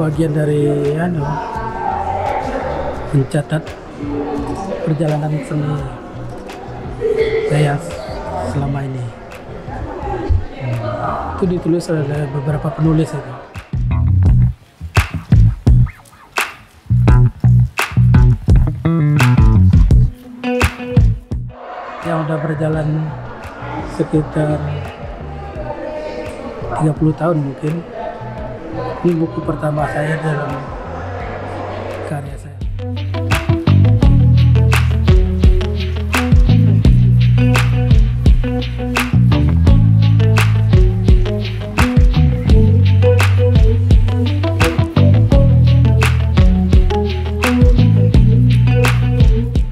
bagian dari anu mencatat perjalanan seni saya selama ini. Hmm. Itu ditulis oleh beberapa penulis itu. Yang udah berjalan sekitar 30 tahun mungkin. Ini buku pertama saya dalam karya saya.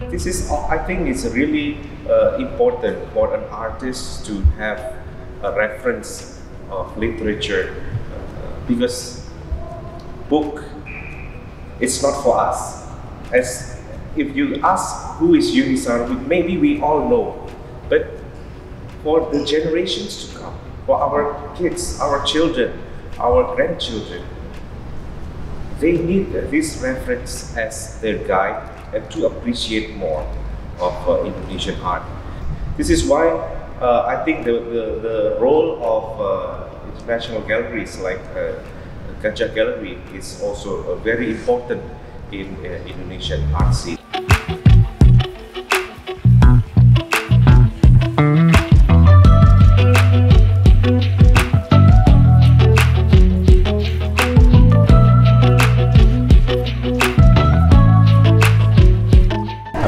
This is, I think, it's really uh, important for an artist to have a reference of literature because book it's not for us. As if you ask who is Unisar, we- maybe we all know, but for the generations to come, for our kids, our children, our grandchildren, they need this reference as their guide and to appreciate more of uh, Indonesian art. This is why uh, I think the, the, the role of uh, international galleries like uh, Gajah Gallery is also uh, very important in uh, Indonesian art scene.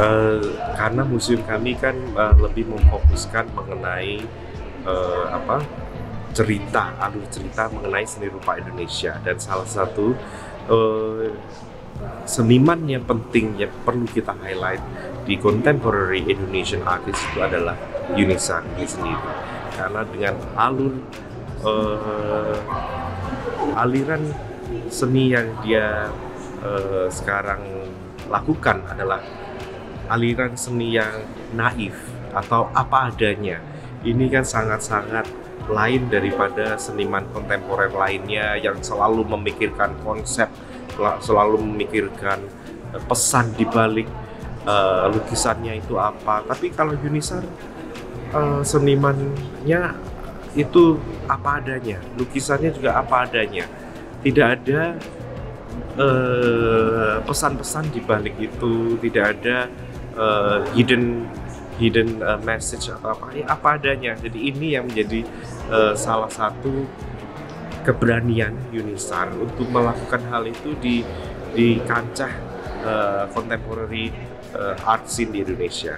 Eh, karena museum kami kan eh, lebih memfokuskan mengenai eh, apa cerita alur cerita mengenai seni rupa Indonesia dan salah satu eh, seniman yang penting yang perlu kita highlight di contemporary Indonesian artist itu adalah Yunisan ini sendiri karena dengan alur eh, aliran seni yang dia eh, sekarang lakukan adalah aliran seni yang naif atau apa adanya. Ini kan sangat-sangat lain daripada seniman kontemporer lainnya yang selalu memikirkan konsep, selalu memikirkan eh, pesan di balik eh, lukisannya itu apa. Tapi kalau Yunisar eh, senimannya itu apa adanya, lukisannya juga apa adanya. Tidak ada pesan-pesan di balik itu, tidak ada eh, hidden hidden eh, message atau apa ya apa adanya. Jadi ini yang menjadi eh, salah satu keberanian Yunisar untuk melakukan hal itu di di kancah eh, contemporary eh, art scene di Indonesia.